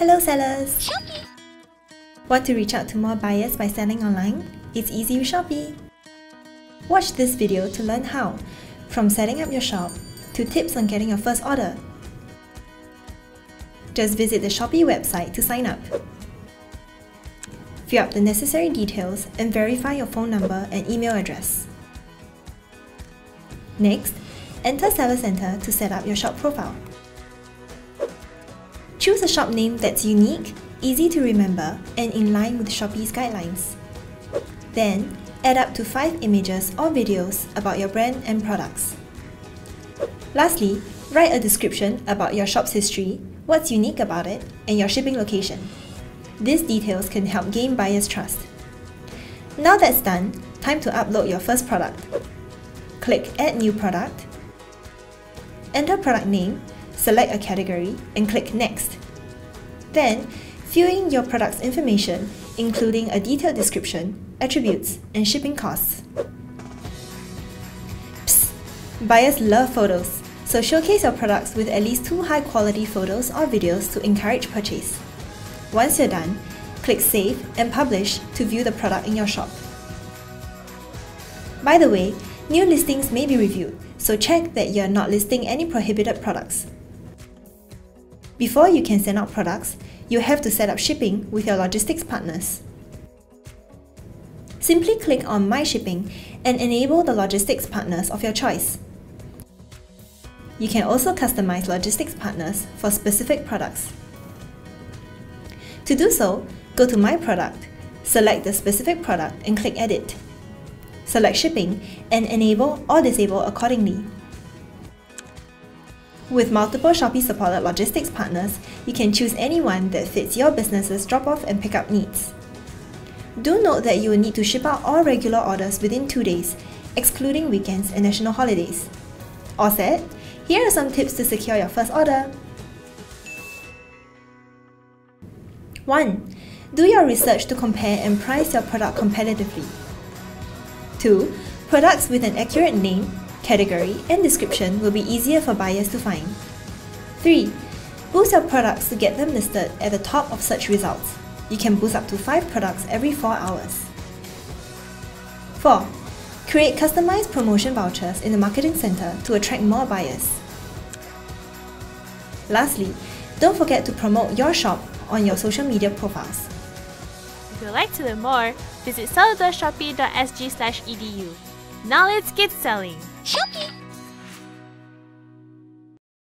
Hello sellers! Shopee. Want to reach out to more buyers by selling online? It's easy with Shopee. Watch this video to learn how, from setting up your shop to tips on getting your first order. Just visit the Shopee website to sign up. Fill up the necessary details and verify your phone number and email address. Next, enter Seller Center to set up your shop profile. Choose a shop name that's unique, easy to remember, and in line with Shopee's guidelines. Then, add up to 5 images or videos about your brand and products. Lastly, write a description about your shop's history, what's unique about it, and your shipping location. These details can help gain buyers' trust. Now that's done, time to upload your first product. Click Add New Product, enter product name, select a category, and click Next. Then, fill in your product's information, including a detailed description, attributes, and shipping costs. Psst! Buyers love photos, so showcase your products with at least two high-quality photos or videos to encourage purchase. Once you're done, click Save and Publish to view the product in your shop. By the way, new listings may be reviewed, so check that you are not listing any prohibited products. Before you can send out products, you have to set up shipping with your logistics partners. Simply click on My Shipping and enable the logistics partners of your choice. You can also customize logistics partners for specific products. To do so, go to My Product, select the specific product and click Edit. Select Shipping and enable or disable accordingly. With multiple Shopee supported logistics partners, you can choose anyone that fits your business's drop off and pickup needs. Do note that you will need to ship out all regular orders within 2 days, excluding weekends and national holidays. All set? Here are some tips to secure your first order. 1. Do your research to compare and price your product competitively. 2. Products with an accurate name, category, and description will be easier for buyers to find. 3. Boost your products to get them listed at the top of search results. You can boost up to 5 products every 4 hours. 4. Create customized promotion vouchers in the marketing center to attract more buyers. Lastly, don't forget to promote your shop on your social media profiles. If you'd like to learn more, visit seller.shopee.sg/edu. Now let's get selling!